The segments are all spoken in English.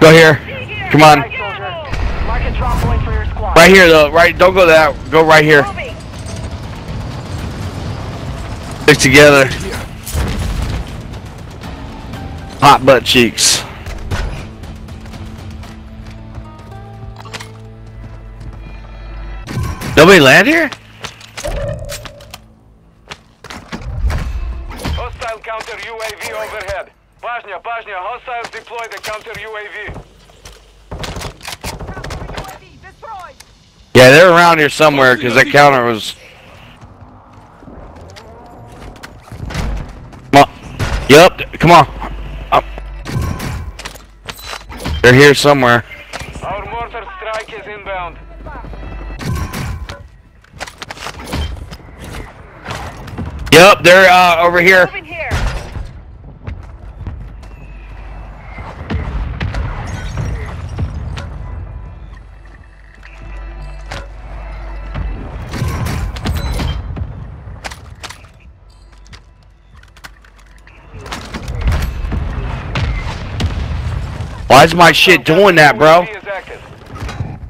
Go here. Come on. Right here though. Right. Don't go that. Go right here. Stick together. Hot butt cheeks. Nobody land here? Hostile counter UAV overhead. Bajnia, Bajnia, hostiles deploy the counter UAV. Yeah, they're around here somewhere because that counter was. Come on. Yep. Come on. Up. They're here somewhere. Our mortar strike is inbound. Yep, they're uh, over here. Why is my shit doing that, bro? UAV is active.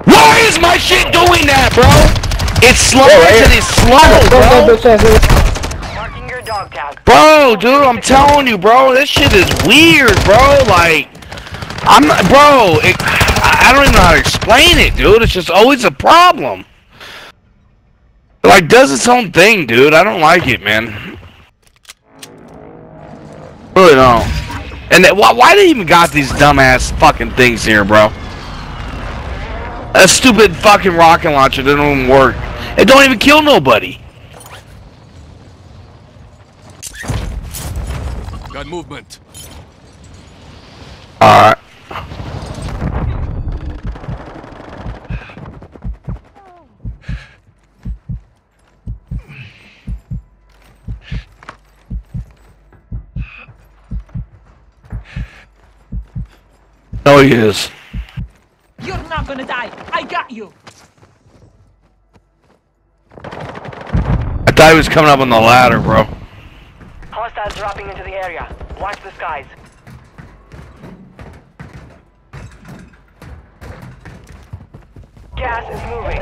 Why is my shit doing that, bro? It's slow and it's slow, bro. Marking your dog tag. Bro, dude, I'm telling you, bro, this shit is weird, bro. Like, I'm not, bro. It, I I don't even know how to explain it, dude. It's just always a problem. Like, does its own thing, dude. I don't like it, man. Really don't. And that, why, why they even got these dumbass fucking things here, bro? A stupid fucking rocket launcher that don't even work. It don't even kill nobody. Got movement. Alright. No, he is. You're not gonna die. I got you. I thought he was coming up on the ladder, bro. Hostiles dropping into the area. Watch the skies. Gas is moving.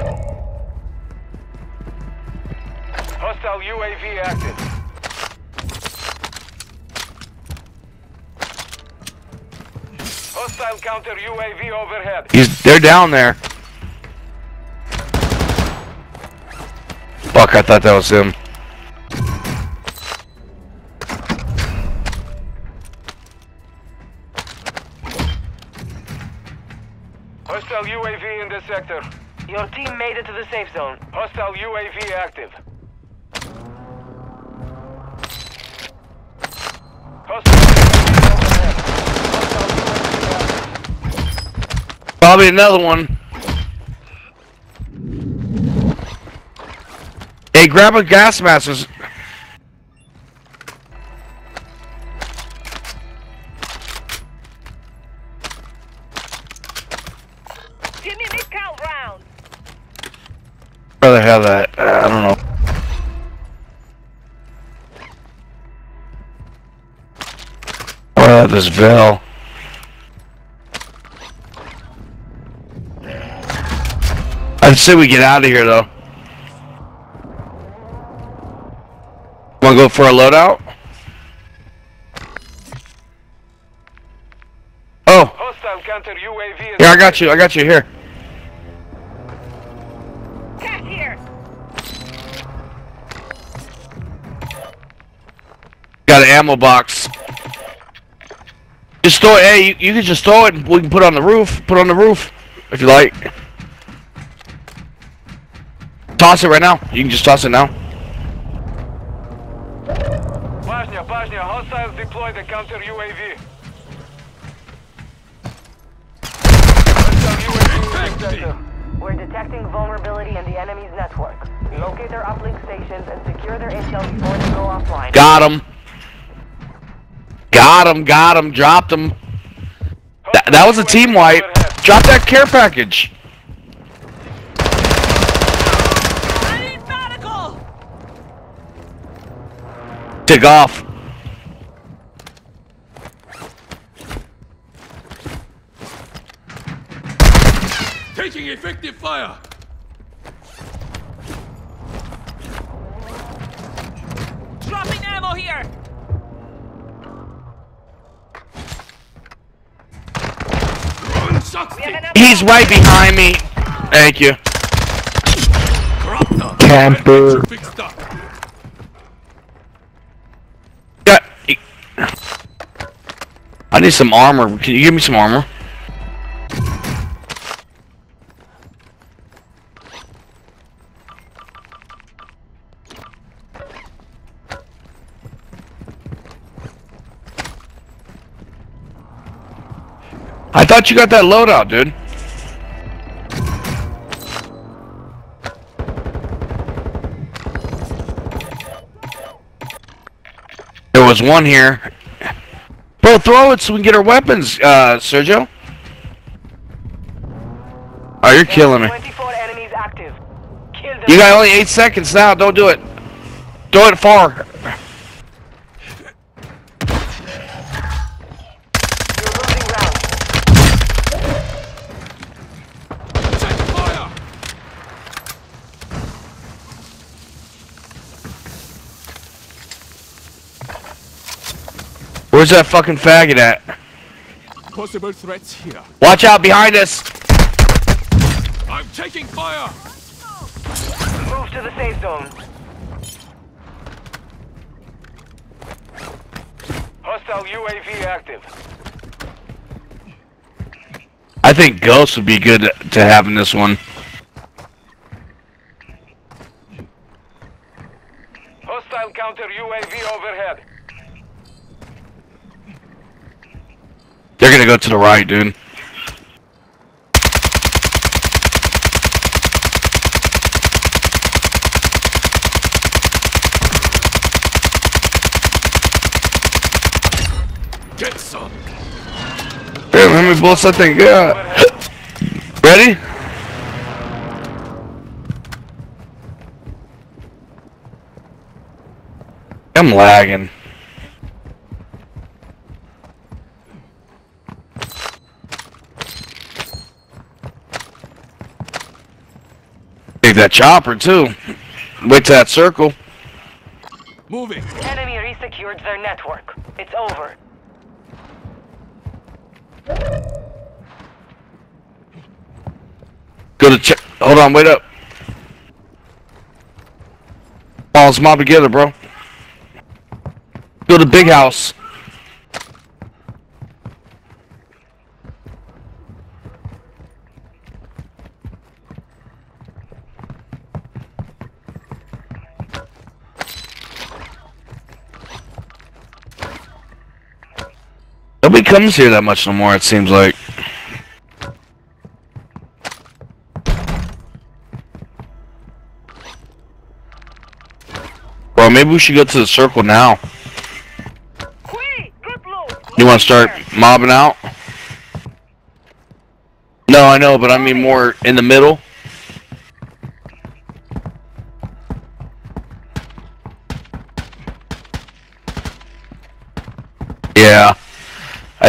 Hostile UAV active. Hostile counter UAV overhead. He's they're down there. Fuck, I thought that was him. Hostile UAV in the sector. Your team made it to the safe zone. Hostile UAV active. Hostile UAV overhead. Hostile UAV active. Probably another one. Hey, grab a gas mask. Give me mid count round. Where the hell that? Uh, I don't know. Oh, this Vel. Say we get out of here though. Wanna go for a loadout? Oh, Hostile counter UAV here I got you. I got you here. Here. Got an ammo box. Just throw it. Hey, you, you can just throw it and we can put it on the roof. Put it on the roof if you like. Toss it right now. You can just toss it now. Bajnia, Bajnia, hostiles deploy the counter UAV. Hostile UAV in. We're detecting vulnerability in the enemy's network. Locate their uplink stations and secure their intel before they go offline. Got him. Got him. Got him. Dropped him. That, that was a team wipe. Drop that care package. I need medical. Take off. Taking effective fire! Dropping ammo here! One shot! He's right behind me. Thank you. Corruptor! Camper. Fixed up! Got. I need some armor. Can you give me some armor? I thought you got that loadout, dude. There was one here. Bro, throw it so we can get our weapons, uh, Sergio. Oh, you're killing me. 24 enemies active. Kill them. You got only eight seconds now. Don't do it. Throw it far. You're losing rounds. Check fire! Where's that fucking faggot at? Possible threats here. Watch out behind us. I'm taking fire! Move to the safe zone. Hostile UAV active. I think Ghost would be good to have in this one. Hostile counter UAV overhead. They're gonna go to the right, dude. Get some! Damn, how many bullets that thing got? Ready? I'm lagging. That chopper too. Wait to that circle. Moving! Enemy resecured their network. It's over. Go to check. Hold on, wait up. Let's mob together, bro. Go to big house. Nobody comes here that much no more, it seems like. Well, maybe we should go to the circle now. You want to start mobbing out? No, I know, but I mean more in the middle. Yeah.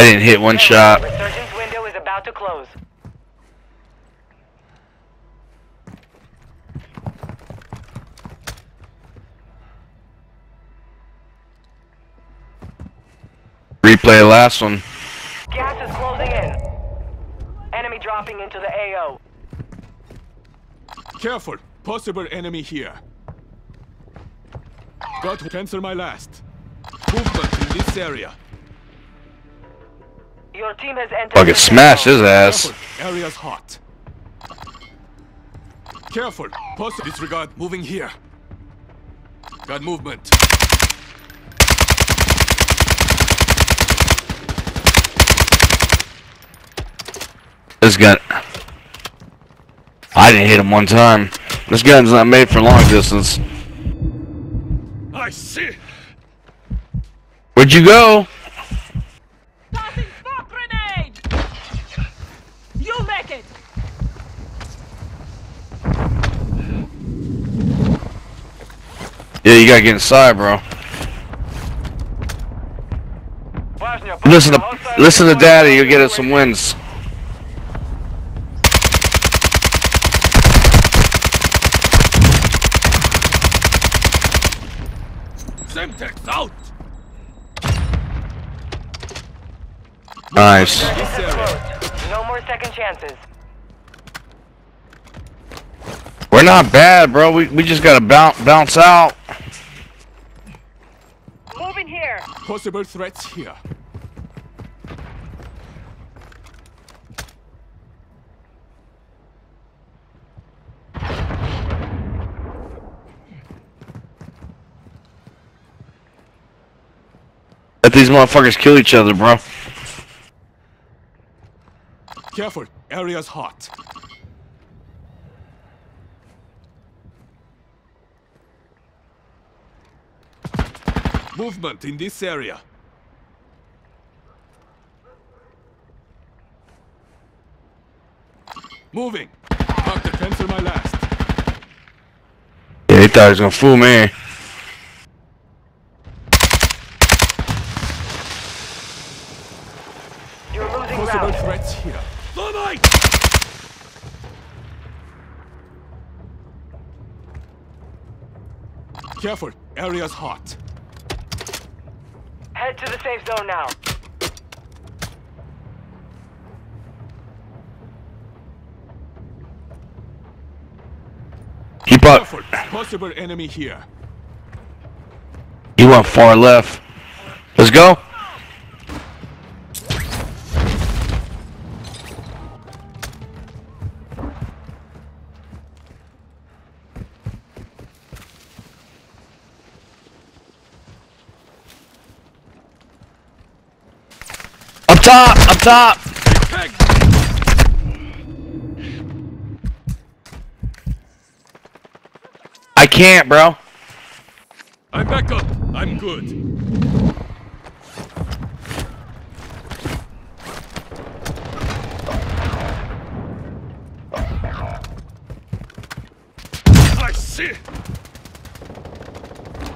I didn't hit one shot. Resurgence window is about to close. Replay the last one. Gas is closing in. Enemy dropping into the AO. Careful! Possible enemy here. Got to cancel my last. Movement in this area. Your team has entered Fucking the smash his ass. Careful, area's hot. Careful, possible disregard moving here. Got movement. This gun. I didn't hit him one time. This gun's not made for long distance. I see. Where'd you go? Yeah, you gotta get inside, bro. Listen to listen to Daddy. You'll get us some wins. Semtex out. Nice. No more second chances. We're not bad, bro. We we just gotta bounce bounce out. Possible threats here. Let these motherfuckers kill each other, bro. Careful, area's hot. Movement in this area. Moving. Mark the cancel my last. Yeah, they thought he was gonna fool me. You're losing Possible ground. threats here. Thermite! Careful, area's hot. Head to the safe zone now. Keep up. Careful, possible enemy here. He went far left. Let's go. Top, up top. I can't, bro. I'm back up. I'm good. I see.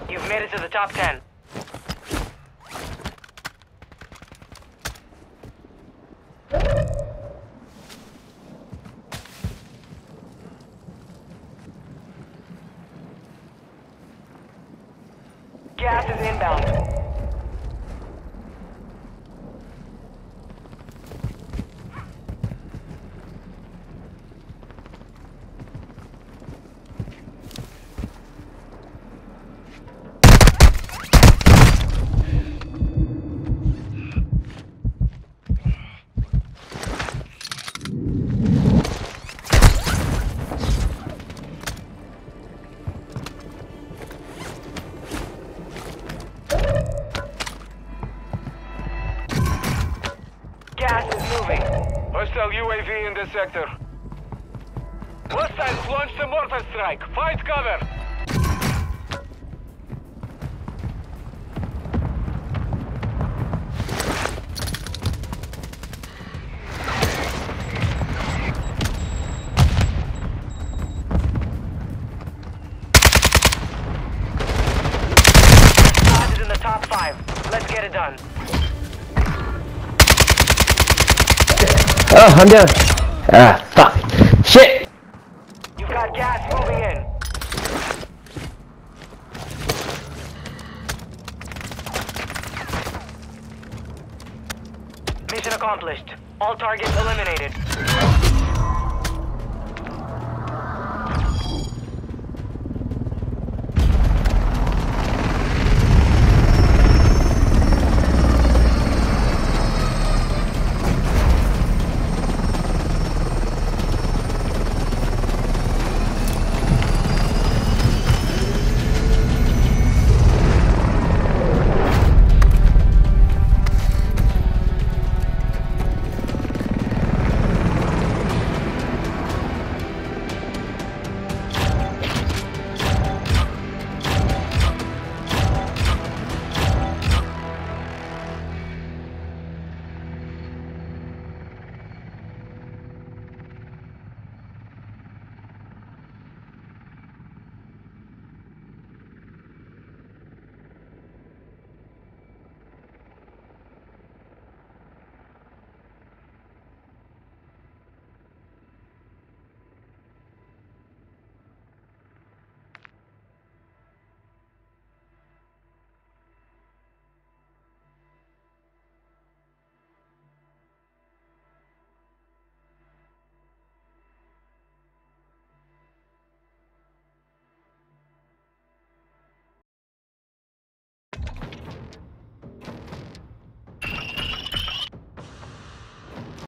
You've made it to the top 10. Gas is inbound. This sector. Hostiles launched a mortar strike. Fight cover. In the top 5. Let's get it done. Oh, I'm down. Ah, fuck. Shit! You've got gas moving in. Mission accomplished. All targets eliminated.